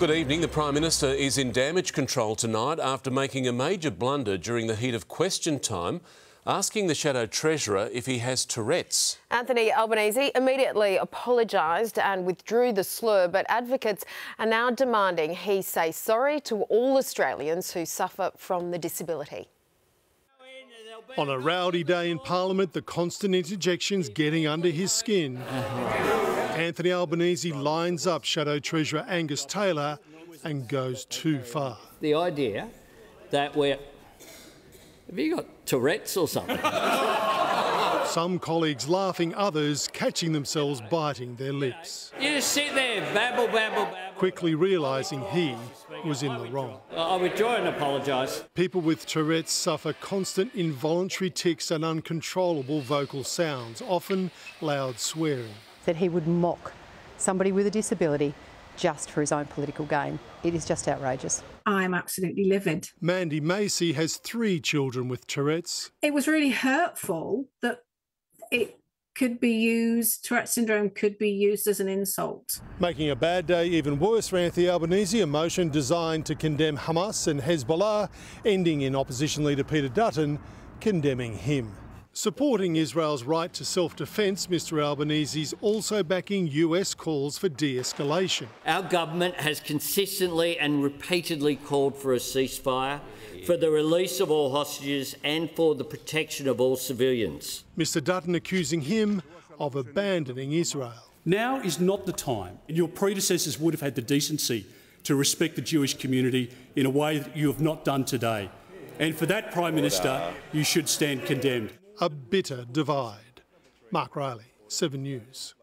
Good evening. The Prime Minister is in damage control tonight after making a major blunder during the heat of question time, asking the Shadow Treasurer if he has Tourette's. Anthony Albanese immediately apologised and withdrew the slur, but advocates are now demanding he say sorry to all Australians who suffer from the disability. On a rowdy day in Parliament, the constant interjections getting under his skin. Anthony Albanese lines up Shadow Treasurer Angus Taylor and goes too far. The idea that we're. Have you got Tourette's or something? Some colleagues laughing, others catching themselves biting their lips. You just sit there, babble, babble, babble. Quickly realising he was in the wrong. I withdraw and apologise. People with Tourette's suffer constant involuntary tics and uncontrollable vocal sounds, often loud swearing. That he would mock somebody with a disability just for his own political gain. It is just outrageous. I'm absolutely livid. Mandy Macy has three children with Tourette's. It was really hurtful that it could be used, Tourette syndrome could be used as an insult. Making a bad day even worse for Anthony Albanese, a motion designed to condemn Hamas and Hezbollah, ending in opposition leader Peter Dutton condemning him. Supporting Israel's right to self defence, Mr Albanese is also backing US calls for de escalation. Our government has consistently and repeatedly called for a ceasefire, for the release of all hostages, and for the protection of all civilians. Mr Dutton accusing him of abandoning Israel. Now is not the time. and Your predecessors would have had the decency to respect the Jewish community in a way that you have not done today. And for that, Prime Minister, you should stand condemned a bitter divide. Mark Riley, 7 News.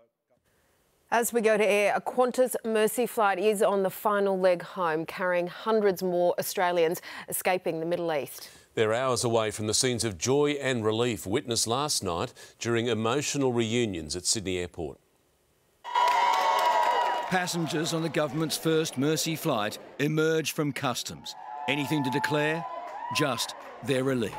As we go to air, a Qantas Mercy flight is on the final leg home, carrying hundreds more Australians escaping the Middle East. They're hours away from the scenes of joy and relief witnessed last night during emotional reunions at Sydney Airport. Passengers on the government's first Mercy flight emerge from customs. Anything to declare? Just their relief.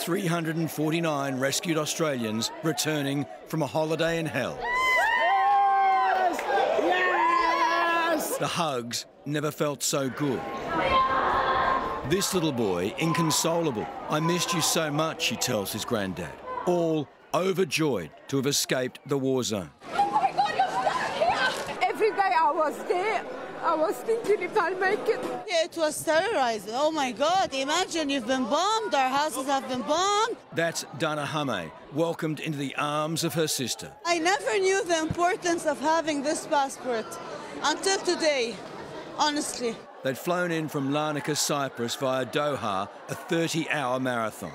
349 rescued Australians returning from a holiday in hell. Yes! Yes! The hugs never felt so good. This little boy, inconsolable. I missed you so much, he tells his granddad. All overjoyed to have escaped the war zone. Oh my God, you're stuck here! Every day I was there, I was thinking if I'll make it. Yeah, it was terrorizing. Oh my God, imagine you've been bombed, our houses have been bombed. That's Dana Hame, welcomed into the arms of her sister. I never knew the importance of having this passport until today, honestly. They'd flown in from Larnaca, Cyprus via Doha, a 30 hour marathon.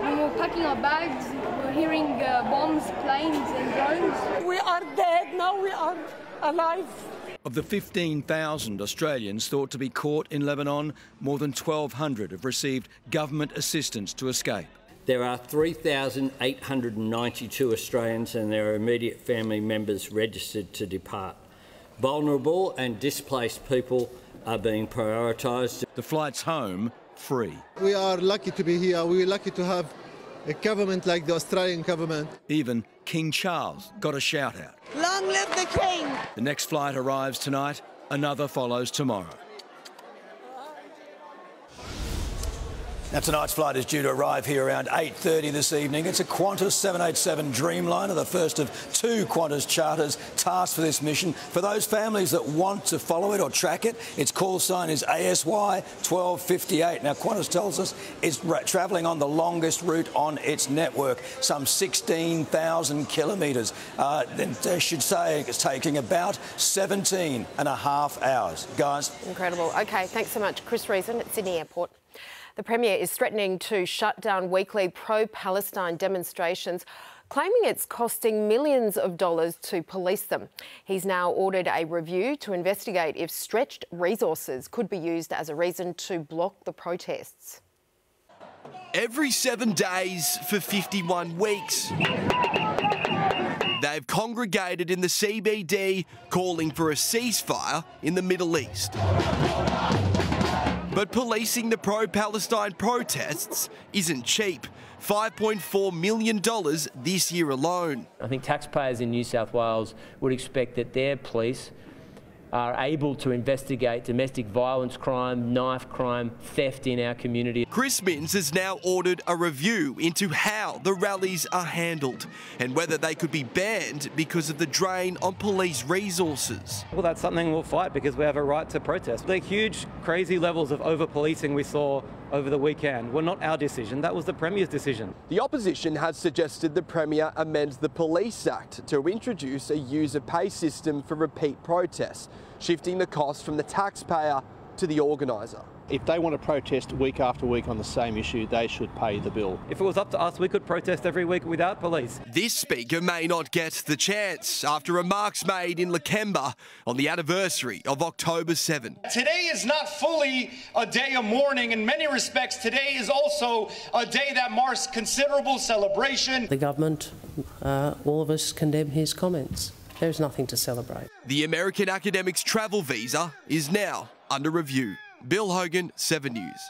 When we were packing our bags, we were hearing uh, bombs, planes, and drones. We are dead, now we are alive. Of the 15,000 Australians thought to be caught in Lebanon, more than 1,200 have received government assistance to escape. There are 3,892 Australians and their immediate family members registered to depart. Vulnerable and displaced people are being prioritised. The flights home free. We are lucky to be here. We're lucky to have a government like the Australian government. Even King Charles got a shout out. Long live the King! The next flight arrives tonight, another follows tomorrow. Now tonight's flight is due to arrive here around 8.30 this evening. It's a Qantas 787 Dreamliner, the first of two Qantas charters tasked for this mission. For those families that want to follow it or track it, its call sign is ASY 1258. Now Qantas tells us it's travelling on the longest route on its network, some 16,000 kilometres. Uh, then I should say it's taking about 17 and a half hours. Guys. Incredible. OK, thanks so much. Chris Reason at Sydney Airport. The Premier is threatening to shut down weekly pro Palestine demonstrations claiming it's costing millions of dollars to police them. He's now ordered a review to investigate if stretched resources could be used as a reason to block the protests. Every seven days for 51 weeks. They've congregated in the CBD calling for a ceasefire in the Middle East. But policing the pro Palestine protests isn't cheap. $5.4 million this year alone. I think taxpayers in New South Wales would expect that their police are able to investigate domestic violence crime, knife crime, theft in our community. Chris Minns has now ordered a review into how the rallies are handled and whether they could be banned because of the drain on police resources. Well, that's something we'll fight because we have a right to protest. The huge, crazy levels of over policing we saw over the weekend were not our decision, that was the Premier's decision. The opposition has suggested the Premier amend the Police Act to introduce a user pay system for repeat protests, shifting the cost from the taxpayer to the organiser. If they want to protest week after week on the same issue, they should pay the bill. If it was up to us, we could protest every week without police. This speaker may not get the chance after remarks made in Lakemba on the anniversary of October 7. Today is not fully a day of mourning. In many respects, today is also a day that marks considerable celebration. The government, uh, all of us condemn his comments. There's nothing to celebrate. The American academic's travel visa is now under review. Bill Hogan, 7 News.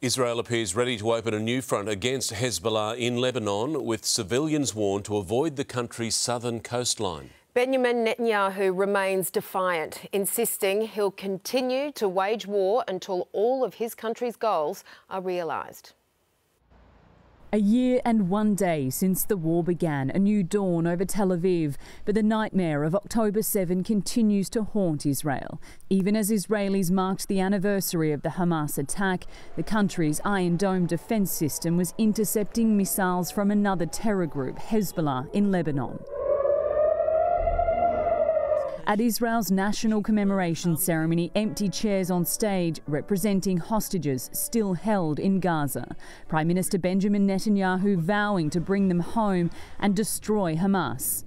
Israel appears ready to open a new front against Hezbollah in Lebanon, with civilians warned to avoid the country's southern coastline. Benjamin Netanyahu remains defiant, insisting he'll continue to wage war until all of his country's goals are realised. A year and one day since the war began, a new dawn over Tel Aviv. But the nightmare of October 7 continues to haunt Israel. Even as Israelis marked the anniversary of the Hamas attack, the country's Iron Dome defence system was intercepting missiles from another terror group, Hezbollah, in Lebanon. At Israel's national commemoration ceremony, empty chairs on stage representing hostages still held in Gaza. Prime Minister Benjamin Netanyahu vowing to bring them home and destroy Hamas.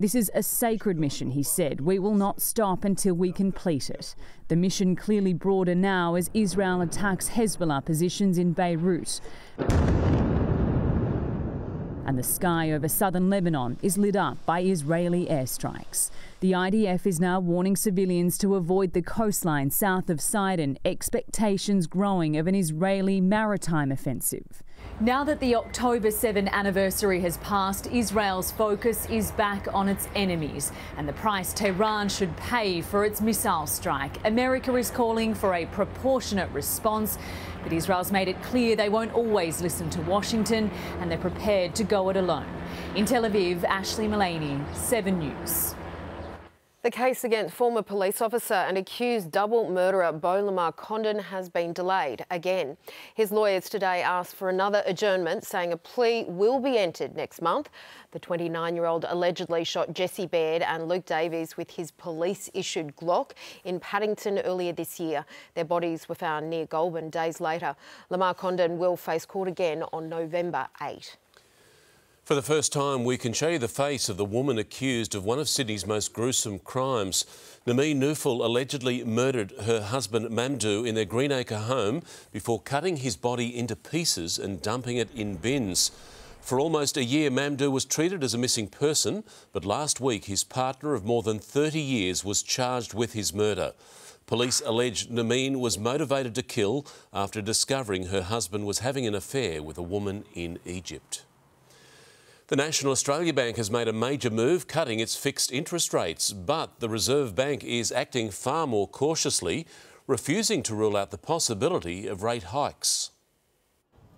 This is a sacred mission, he said. We will not stop until we complete it. The mission clearly broader now as Israel attacks Hezbollah positions in Beirut and the sky over southern Lebanon is lit up by Israeli airstrikes. The IDF is now warning civilians to avoid the coastline south of Sidon, expectations growing of an Israeli maritime offensive. Now that the October 7 anniversary has passed, Israel's focus is back on its enemies and the price Tehran should pay for its missile strike. America is calling for a proportionate response, but Israel's made it clear they won't always listen to Washington and they're prepared to go it alone. In Tel Aviv, Ashley Mullaney, 7 News. The case against former police officer and accused double murderer Beau Lamarre Condon has been delayed again. His lawyers today asked for another adjournment, saying a plea will be entered next month. The 29-year-old allegedly shot Jesse Baird and Luke Davies with his police-issued Glock in Paddington earlier this year. Their bodies were found near Goulburn days later. Lamarre Condon will face court again on November 8. For the first time, we can show you the face of the woman accused of one of Sydney's most gruesome crimes. Nameen Nufal allegedly murdered her husband Mamdouh in their Greenacre home before cutting his body into pieces and dumping it in bins. For almost a year, Mamdouh was treated as a missing person, but last week his partner of more than 30 years was charged with his murder. Police allege Nameen was motivated to kill after discovering her husband was having an affair with a woman in Egypt. The National Australia Bank has made a major move cutting its fixed interest rates, but the Reserve Bank is acting far more cautiously, refusing to rule out the possibility of rate hikes.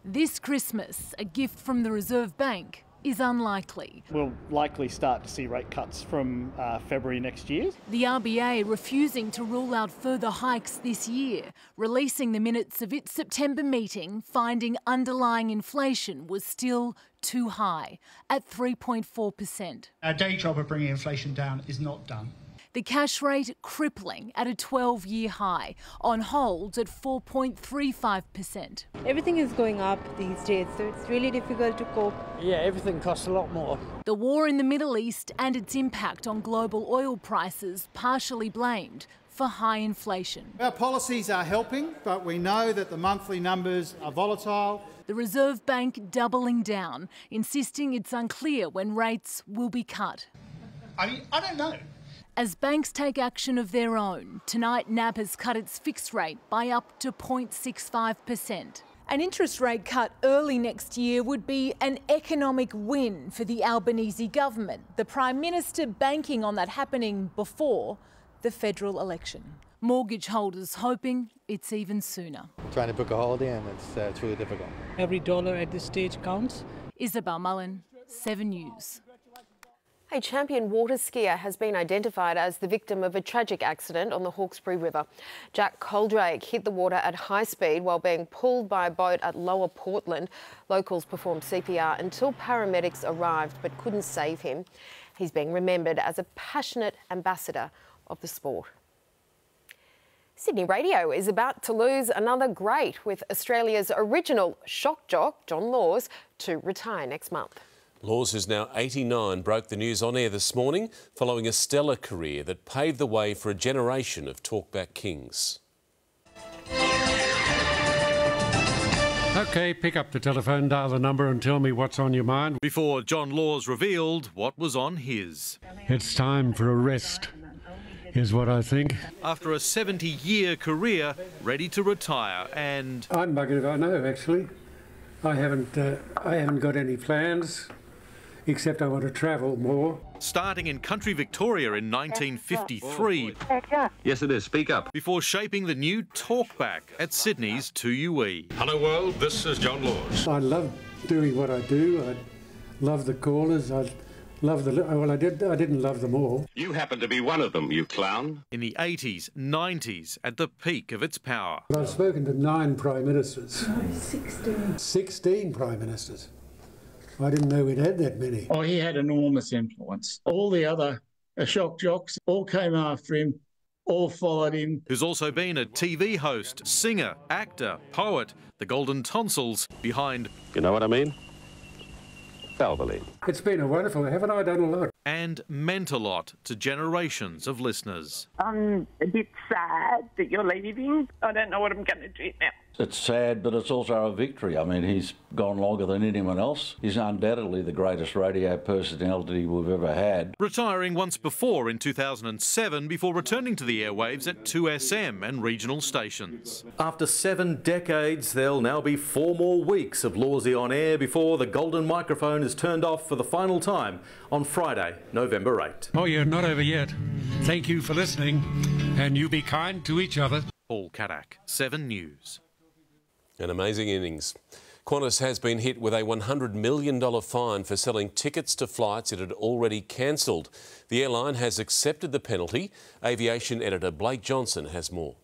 This Christmas, a gift from the Reserve Bank is unlikely. We'll likely start to see rate cuts from uh, February next year. The RBA refusing to rule out further hikes this year, releasing the minutes of its September meeting, finding underlying inflation was still too high at 3.4%. Our day job of bringing inflation down is not done. The cash rate crippling at a 12 year high, on hold at 4.35%. Everything is going up these days, so it's really difficult to cope. Yeah, everything costs a lot more. The war in the Middle East and its impact on global oil prices partially blamed for high inflation. Our policies are helping, but we know that the monthly numbers are volatile. The Reserve Bank doubling down, insisting it's unclear when rates will be cut. I mean, I don't know. As banks take action of their own, tonight NAB has cut its fixed rate by up to 0.65%. An interest rate cut early next year would be an economic win for the Albanese government. The Prime Minister banking on that happening before the federal election. Mortgage holders hoping it's even sooner. Trying to book a holiday and it's, uh, it's really difficult. Every dollar at this stage counts. Isabel Mullen, 7 News. A champion water skier has been identified as the victim of a tragic accident on the Hawkesbury River. Jack Coldrake hit the water at high speed while being pulled by a boat at Lower Portland. Locals performed CPR until paramedics arrived but couldn't save him. He's being remembered as a passionate ambassador of the sport. Sydney Radio is about to lose another great with Australia's original shock jock, John Laws, to retire next month. Laws, who's now 89, broke the news on air this morning following a stellar career that paved the way for a generation of talkback kings. OK, pick up the telephone, dial the number and tell me what's on your mind. Before John Laws revealed what was on his. It's time for a rest, is what I think. After a 70 year career, ready to retire and. I'm buggered if I know, actually. I haven't, uh, I haven't got any plans except I want to travel more. Starting in country Victoria in 1953. Yes, it is. Speak up. Before shaping the new talkback at Sydney's 2UE. Hello, world. This is John Laws. I love doing what I do. I love the callers. I love the. Well, I did. I didn't love them all. You happen to be one of them, you clown. In the 80s, 90s, at the peak of its power. I've spoken to nine prime ministers. No, 16. 16 prime ministers. I didn't know we'd had that many. Oh, he had enormous influence. All the other shock jocks all came after him, all followed him. Who's also been a TV host, singer, actor, poet, the Golden Tonsils behind. You know what I mean? Valvoline. It's been a wonderful, haven't I done a lot? And meant a lot to generations of listeners. I'm a bit sad that you're leaving. I don't know what I'm going to do now. It's sad, but it's also a victory. I mean, he's gone longer than anyone else. He's undoubtedly the greatest radio personality we've ever had. Retiring once before in 2007 before returning to the airwaves at 2SM and regional stations. After seven decades, there'll now be four more weeks of Lawsy on air before the golden microphone is turned off for the final time on Friday, November 8. Oh, you're not over yet. Thank you for listening, and you be kind to each other. Paul Kadak, 7 News. An amazing innings. Qantas has been hit with a $100 million fine for selling tickets to flights it had already cancelled. The airline has accepted the penalty. Aviation editor Blake Johnson has more.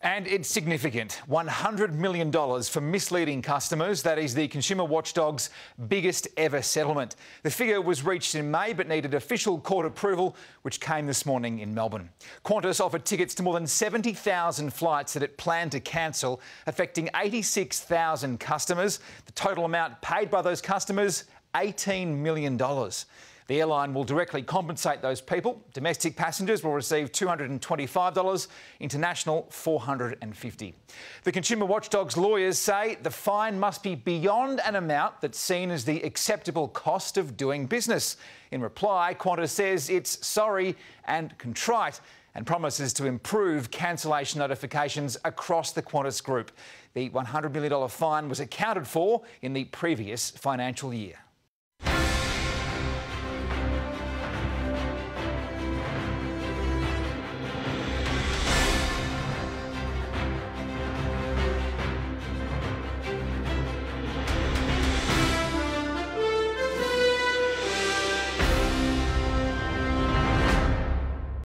And it's significant $100 million for misleading customers. That is the Consumer Watchdog's biggest ever settlement. The figure was reached in May but needed official court approval, which came this morning in Melbourne. Qantas offered tickets to more than 70,000 flights that it planned to cancel, affecting 86,000 customers. The total amount paid by those customers $18 million. The airline will directly compensate those people. Domestic passengers will receive $225, international 450. The Consumer Watchdog's lawyers say the fine must be beyond an amount that's seen as the acceptable cost of doing business. In reply, Qantas says it's sorry and contrite and promises to improve cancellation notifications across the Qantas group. The $100 million fine was accounted for in the previous financial year.